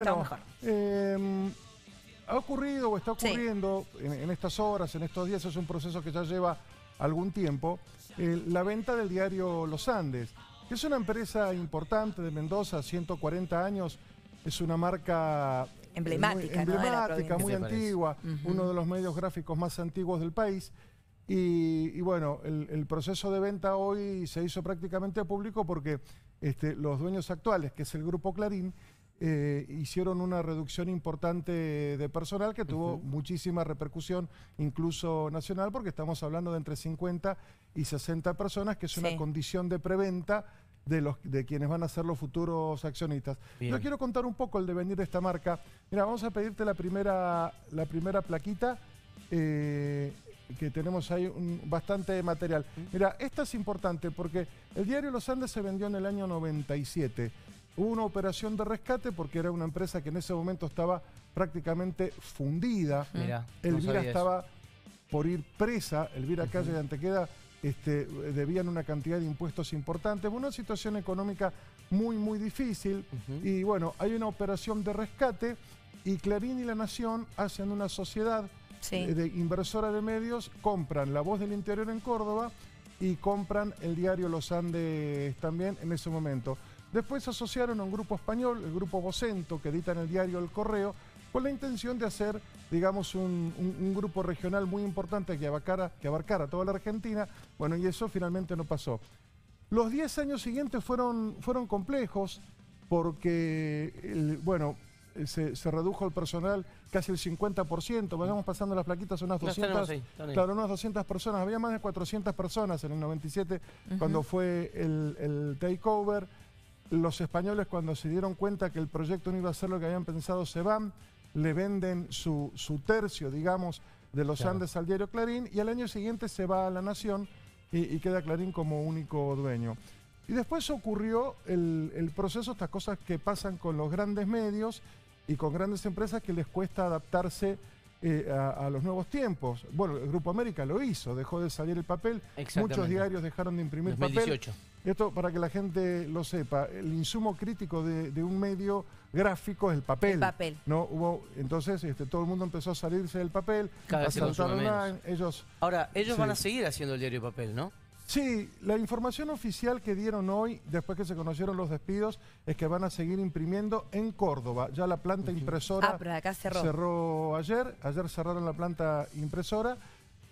Bueno, mejor. eh, ha ocurrido o está Sí. ocurriendo en, en estas horas, en estos días, es un proceso que ya lleva algún tiempo, eh, la venta del diario Los Andes, que es una empresa importante de Mendoza, 140 años, es una marca eh, Emblemática, muy, antigua, uno de los medios gráficos más antiguos del país. Y, y bueno, el, el proceso de venta hoy se hizo prácticamente público porque este, los dueños actuales, que es el Grupo Clarín, eh, hicieron una reducción importante de personal que tuvo muchísima repercusión, incluso nacional, porque estamos hablando de entre 50 y 60 personas, que es una Sí. condición de preventa de, los, de quienes van a ser los futuros accionistas. Bien. Yo quiero contar un poco el devenir de esta marca. Mira, vamos a pedirte la primera, la primera plaquita. eh, que tenemos ahí un- bastante material. Mira, esta es importante porque el diario Los Andes se vendió en el año 97. Hubo una operación de rescate porque era una empresa que en ese momento estaba prácticamente fundida. Mira, no Elvira estaba por ir presa, Elvira Calle de Antequeda este, debían una cantidad de impuestos importantes, una situación económica muy, muy difícil. Y bueno, hay una operación de rescate y Clarín y La Nación hacen una sociedad Sí. de inversora de medios, compran La Voz del Interior en Córdoba y compran el diario Los Andes también en ese momento. Después se asociaron a un grupo español, el grupo Vocento, que edita en el diario El Correo, con la intención de hacer, digamos, un, un- grupo regional muy importante que abarcara, que abarcara toda la Argentina. Bueno, y eso finalmente no pasó. Los 10 años siguientes fueron, fueron complejos porque, bueno, se, se redujo el personal casi el 50%, vayamos pasando las plaquitas, unas Las 200, tenemos ahí, están ahí. claro, unas 200 personas, había más de 400 personas en el 97 cuando fue el, el takeover. Los españoles cuando se dieron cuenta que el proyecto no iba a ser lo que habían pensado se van, le venden su, su tercio, digamos, de los Claro. Andes al diario Clarín y al año siguiente se va a La Nación y, y queda Clarín como único dueño. Y después ocurrió el, el proceso, estas cosas que pasan con los grandes medios y con grandes empresas que les cuesta adaptarse eh, a, a los nuevos tiempos. Bueno, el Grupo América lo hizo, dejó de salir el papel, muchos diarios dejaron de imprimir 2018. papel. Esto para que la gente lo sepa, el insumo crítico de, de un medio gráfico es el papel. El papel. No hubo, entonces este, todo el mundo empezó a salirse del papel, Cada a vez se saltar online, ellos Ahora, ellos Sí. van a seguir haciendo el diario papel, ¿no? Sí, la información oficial que dieron hoy, después que se conocieron los despidos, es que van a seguir imprimiendo en Córdoba. Ya la planta impresora Ah, pero acá cerró. cerró ayer, ayer cerraron la planta impresora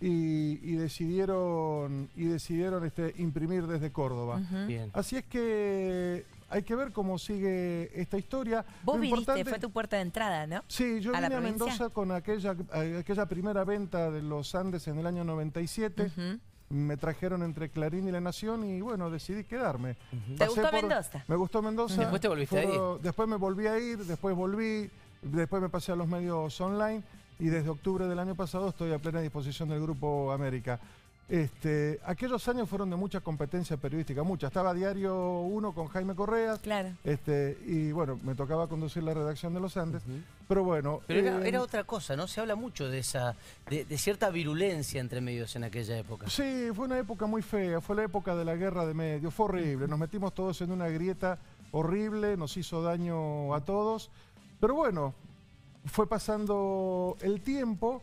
y, y decidieron, y decidieron este, imprimir desde Córdoba. Bien. Así es que hay que ver cómo sigue esta historia. Vos Lo viniste, importante- fue tu puerta de entrada, ¿no? Sí, yo a vine a? Mendoza con aquella, aquella primera venta de los Andes en el año 97. Ujú. Me trajeron entre Clarín y La Nación y bueno, decidí quedarme. ¿Te Pasé gustó Mendoza? Me gustó Mendoza. Después te volviste a ir. Después me volví a ir, después volví, después me pasé a los medios online y desde octubre del año pasado estoy a plena disposición del Grupo América. Este, aquellos años fueron de mucha competencia periodística, mucha. Estaba Diario 1 con Jaime Correas. Claro. Este, y bueno, me tocaba conducir la redacción de Los Andes. Pero bueno. Pero era, eh, era otra cosa, ¿no? Se habla mucho de esa, de, de cierta virulencia entre medios en aquella época. Sí, fue una época muy fea, fue la época de la guerra de medios, fue horrible, nos metimos todos en una grieta horrible, nos hizo daño a todos, pero bueno, fue pasando el tiempo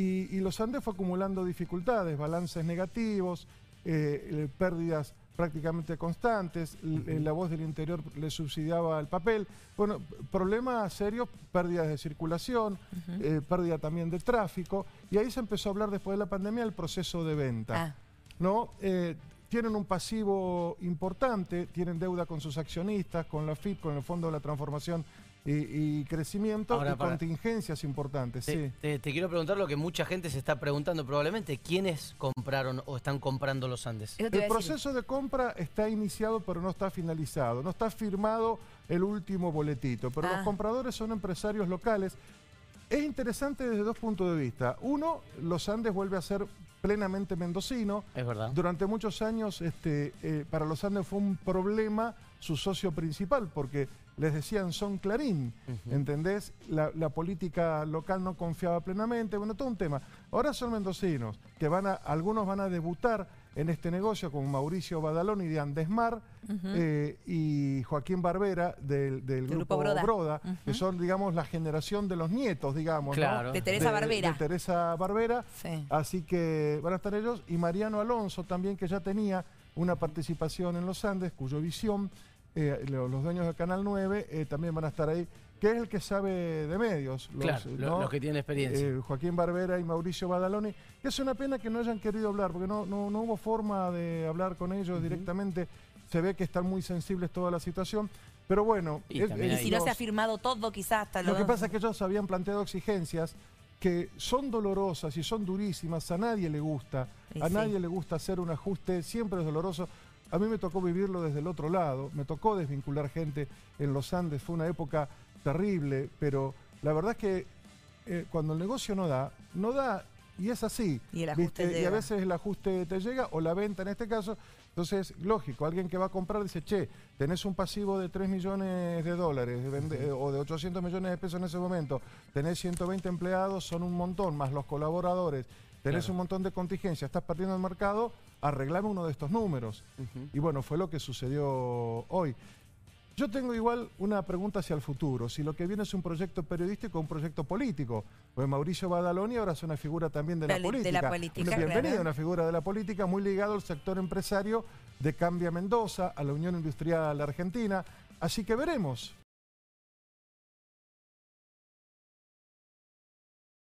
y, y los Andes fue acumulando dificultades, balances negativos, eh, eh, pérdidas prácticamente constantes, eh, la voz del interior le subsidiaba el papel, bueno, problemas serios, pérdidas de circulación, eh, pérdida también de tráfico, y ahí se empezó a hablar después de la pandemia del proceso de venta. Ah, ¿no? Eh, tienen un pasivo importante, tienen deuda con sus accionistas, con la FIP, con el Fondo de la Transformación y, y Crecimiento, Ahora, y para- contingencias importantes. Te, sí. te- te quiero preguntar lo que mucha gente se está preguntando probablemente. ¿Quiénes compraron o están comprando los Andes? El proceso de compra está iniciado pero no está finalizado, no está firmado el último boletito, pero Ah. los compradores son empresarios locales. Es interesante desde dos puntos de vista. Uno, Los Andes vuelve a ser plenamente mendocino. Es verdad. Durante muchos años este, eh, para los Andes fue un problema su socio principal, porque les decían son Clarín, ¿entendés? La, la política local no confiaba plenamente, bueno, todo un tema. Ahora son mendocinos, que van a, algunos van a debutar en este negocio, como Mauricio Badaloni de Andesmar eh, y Joaquín Barbera del, del grupo, Grupo Broda, Broda. que son, digamos, la generación de los nietos, digamos. De Teresa Barbera. De Teresa Barbera. Sí. Así que van a estar ellos. Y Mariano Alonso también, que ya tenía una participación en los Andes, cuyo visión, eh, lo- los dueños del Canal 9, eh, también van a estar ahí, que es el que sabe de medios. Los, Claro, lo- ¿no? los que tienen experiencia. Eh, Joaquín Barbera y Mauricio Badaloni. Es una pena que no hayan querido hablar, porque no, no, no hubo forma de hablar con ellos directamente. Se ve que están muy sensibles toda la situación. Pero bueno, Y es- es Si no se ha firmado todo, quizás hasta lo los que pasa es que ellos habían planteado exigencias que son dolorosas y son durísimas, a nadie le gusta, Y a sí. nadie le gusta hacer un ajuste, siempre es doloroso. A mí me tocó vivirlo desde el otro lado, me tocó desvincular gente en los Andes, fue una época terrible, pero la verdad es que eh, cuando el negocio no da, no da y es así. Y el ajuste ¿viste? Y a veces el ajuste te llega o la venta en este caso. Entonces, lógico, alguien que va a comprar dice, che, tenés un pasivo de 3 millones de dólares de o de 800 millones de pesos en ese momento, tenés 120 empleados, son un montón, más los colaboradores, tenés Claro. un montón de contingencia, estás perdiendo el mercado, arreglame uno de estos números. Y bueno, fue lo que sucedió hoy. Yo tengo igual una pregunta hacia el futuro, si lo que viene es un proyecto periodístico o un proyecto político. Pues Mauricio Badaloni ahora es una figura también de la Del- de política. la política, bienvenido, claro. una figura de la política muy ligado al sector empresario de Cambia Mendoza, a la Unión Industrial Argentina. Así que veremos,